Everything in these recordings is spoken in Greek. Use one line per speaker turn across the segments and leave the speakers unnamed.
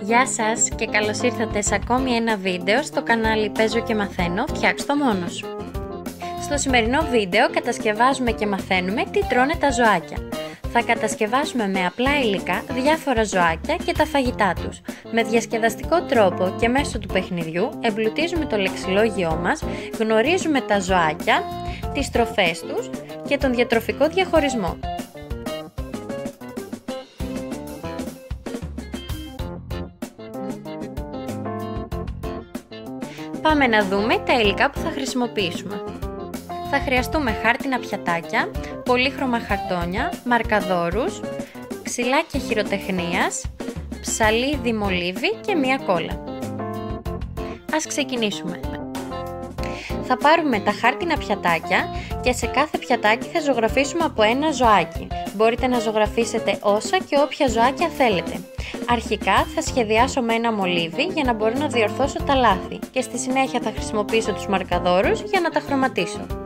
Γεια σας και καλώς ήρθατε σε ακόμη ένα βίντεο στο κανάλι Παίζω και Μαθαίνω Φτιάξ' το μόνος σου. Στο σημερινό βίντεο κατασκευάζουμε και μαθαίνουμε τι τρώνε τα ζωάκια. Θα κατασκευάσουμε με απλά υλικά διάφορα ζωάκια και τα φαγητά τους. Με διασκεδαστικό τρόπο και μέσω του παιχνιδιού εμπλουτίζουμε το λεξιλόγιό μας, γνωρίζουμε τα ζωάκια, τις τροφές τους και τον διατροφικό διαχωρισμό. Πάμε να δούμε τα υλικά που θα χρησιμοποιήσουμε. Θα χρειαστούμε χάρτινα πιατάκια, πολύχρωμα χαρτόνια, μαρκαδόρους, ξυλάκια χειροτεχνίας, ψαλίδι μολύβι και μία κόλλα. Ας ξεκινήσουμε. Θα πάρουμε τα χάρτινα πιατάκια και σε κάθε πιατάκι θα ζωγραφίσουμε από ένα ζωάκι. Μπορείτε να ζωγραφίσετε όσα και όποια ζωάκια θέλετε. Αρχικά θα σχεδιάσω με ένα μολύβι για να μπορώ να διορθώσω τα λάθη και στη συνέχεια θα χρησιμοποιήσω τους μαρκαδόρους για να τα χρωματίσω.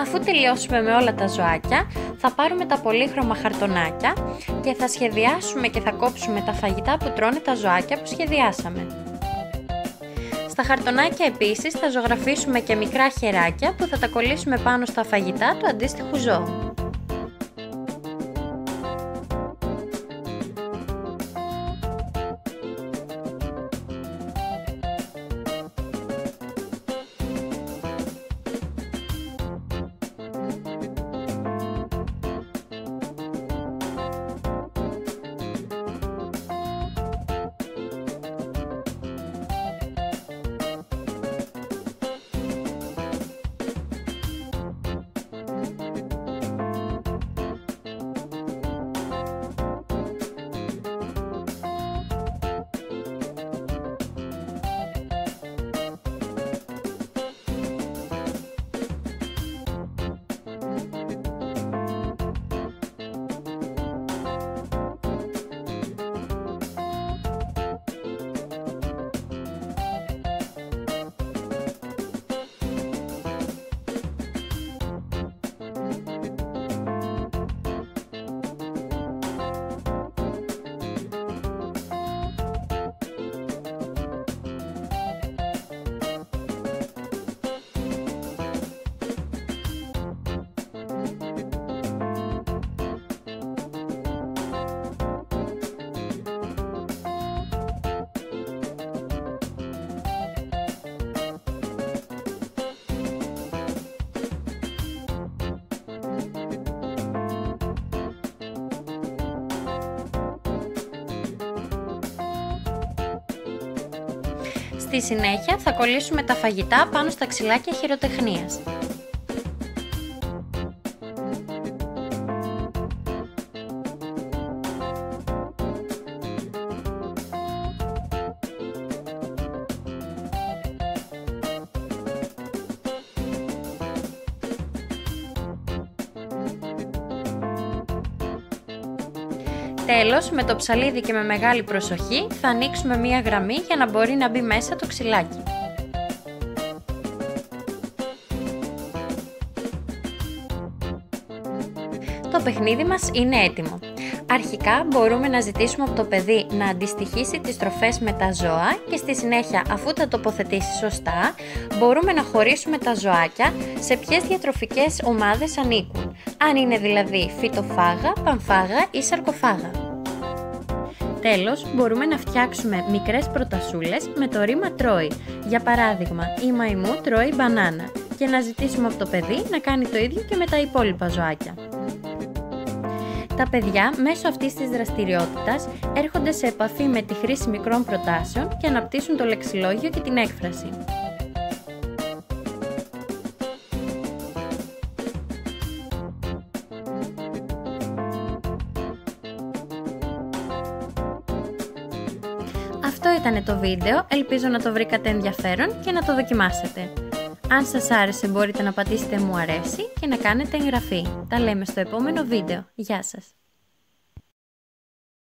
Αφού τελειώσουμε με όλα τα ζωάκια, θα πάρουμε τα πολύχρωμα χαρτονάκια και θα σχεδιάσουμε και θα κόψουμε τα φαγητά που τρώνε τα ζωάκια που σχεδιάσαμε. Στα χαρτονάκια επίσης θα ζωγραφίσουμε και μικρά χεράκια που θα τα κολλήσουμε πάνω στα φαγητά του αντίστοιχου ζώου. Στη συνέχεια θα κολλήσουμε τα φαγητά πάνω στα ξυλάκια χειροτεχνίας. Τέλος, με το ψαλίδι και με μεγάλη προσοχή θα ανοίξουμε μία γραμμή για να μπορεί να μπει μέσα το ξυλάκι. Το παιχνίδι μας είναι έτοιμο. Αρχικά μπορούμε να ζητήσουμε από το παιδί να αντιστοιχίσει τις τροφές με τα ζώα και στη συνέχεια αφού τα τοποθετήσει σωστά μπορούμε να χωρίσουμε τα ζωάκια σε ποιες διατροφικές ομάδες ανήκουν, αν είναι δηλαδή φυτοφάγα, πανφάγα ή σαρκοφάγα. Τέλος, μπορούμε να φτιάξουμε μικρές προτασούλες με το ρήμα τρώει. Για παράδειγμα, η μαϊμού τρώει μπανάνα και να ζητήσουμε από το παιδί να κάνει το ίδιο και με τα υπόλοιπα ζωάκια. Τα παιδιά μέσω αυτής της δραστηριότητας έρχονται σε επαφή με τη χρήση μικρών προτάσεων και αναπτύσσουν το λεξιλόγιο και την έκφραση. Αυτό ήταν το βίντεο, ελπίζω να το βρήκατε ενδιαφέρον και να το δοκιμάσετε. Αν σας άρεσε μπορείτε να πατήσετε μου αρέσει και να κάνετε εγγραφή. Τα λέμε στο επόμενο βίντεο. Γεια σας!